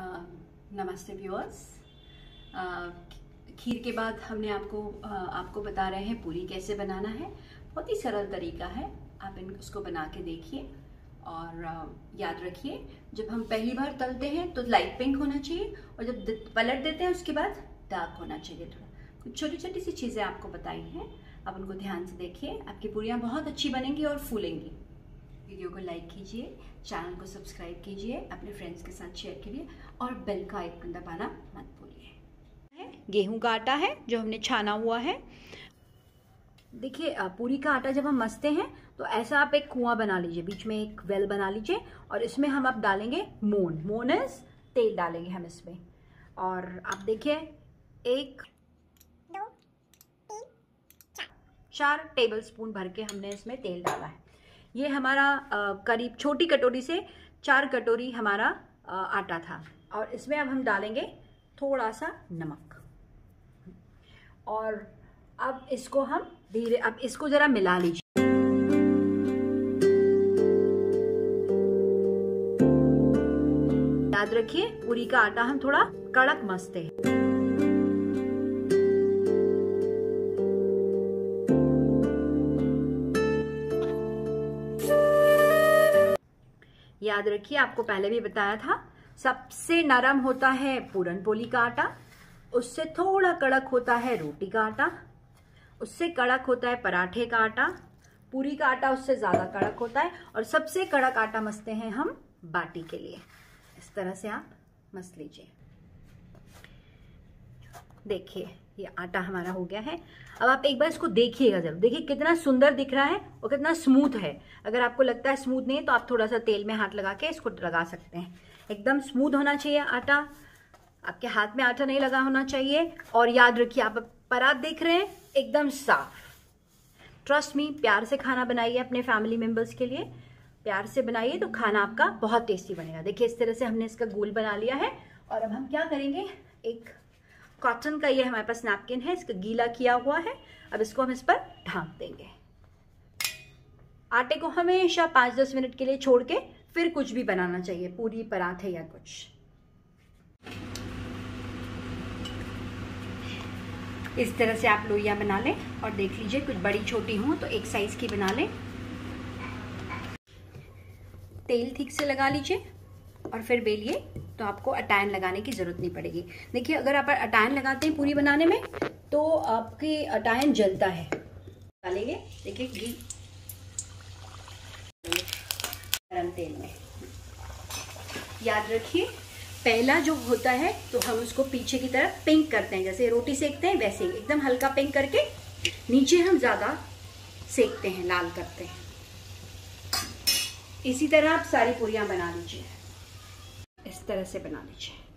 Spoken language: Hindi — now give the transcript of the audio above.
नमस्ते व्यूअर्स खीर के बाद हमने आपको आपको बता रहे हैं पूरी कैसे बनाना है। बहुत ही सरल तरीका है। आप इन, उसको बना के देखिए और याद रखिए, जब हम पहली बार तलते हैं तो लाइट पिंक होना चाहिए और जब पलट देते हैं उसके बाद डार्क होना चाहिए थोड़ा। कुछ छोटी छोटी सी चीज़ें आपको बताई हैं। आप उनको ध्यान से देखिए। आपकी पूरियाँ बहुत अच्छी बनेंगी और फूलेंगी। वीडियो को लाइक कीजिए चैनल को सब्सक्राइब कीजिए अपने फ्रेंड्स के साथ शेयर कीजिए और बेल का आइकन दबाना मत भूलिए। गेहूँ का आटा है जो हमने छाना हुआ है। देखिए पूरी का आटा जब हम मसते हैं तो ऐसा आप एक कुआँ बना लीजिए बीच में एक वेल बना लीजिए और इसमें हम अब डालेंगे मोन। मोन तेल डालेंगे हम इसमें। और आप देखिए एक दो तीन चार। चार टेबल स्पून भर के हमने इसमें तेल डाला है। ये हमारा करीब छोटी कटोरी से चार कटोरी हमारा आटा था। और इसमें अब हम डालेंगे थोड़ा सा नमक। और अब इसको हम धीरे, अब इसको ज़रा मिला लीजिए। याद रखिए, पूरी का आटा हम थोड़ा कड़क मसते हैं। याद रखिए, आपको पहले भी बताया था, सबसे नरम होता है पूरन पोली का आटा, उससे थोड़ा कड़क होता है रोटी का आटा, उससे कड़क होता है पराठे का आटा, पूरी का आटा उससे ज़्यादा कड़क होता है, और सबसे कड़क आटा मसते हैं हम बाटी के लिए। इस तरह से आप मस लीजिए। देखिए ये आटा हमारा हो गया है। अब आप एक बार इसको देखिएगा ज़रूर। देखिए कितना सुंदर दिख रहा है और कितना स्मूथ है। अगर आपको लगता है स्मूथ नहीं तो आप थोड़ा सा तेल में हाथ लगा के इसको लगा सकते हैं। एकदम स्मूथ होना चाहिए आटा। आपके हाथ में आटा नहीं लगा होना चाहिए। और याद रखिए, आप परात देख रहे हैं, एकदम साफ़। ट्रस्ट मी प्यार से खाना बनाइए अपने फैमिली मेंबर्स के लिए। प्यार से बनाइए तो खाना आपका बहुत टेस्टी बनेगा। देखिए, इस तरह से हमने इसका गोल बना लिया है। और अब हम क्या करेंगे? एक कॉटन का ये हमारे पास नैपकिन है, इसका गीला किया हुआ है। अब इसको हम इस पर ढांक देंगे। आटे को हमेशा पाँच दस मिनट के लिए छोड़ के फिर कुछ भी बनाना चाहिए, पूरी पराठे या कुछ। इस तरह से आप लोहिया बना लें और देख लीजिए, कुछ बड़ी छोटी हो तो एक साइज़ की बना लें। तेल ठीक से लगा लीजिए और फिर बेलिए। तो आपको अटायन लगाने की ज़रूरत नहीं पड़ेगी। देखिए, अगर आप अटायन लगाते हैं पूरी बनाने में तो आपकी अटायन जलता है। डालेंगे देखिए, घी। गरम तेल में। याद रखिए, पहला जो होता है तो हम उसको पीछे की तरफ़ पिंक करते हैं। जैसे रोटी सेकते हैं, वैसे ही। एकदम हल्का पिंक करके, नीचे हम ज़्यादा सेकते हैं, लाल करते हैं। इसी तरह आप सारी पूरियाँ बना लीजिए। तरह से बना लीजिए।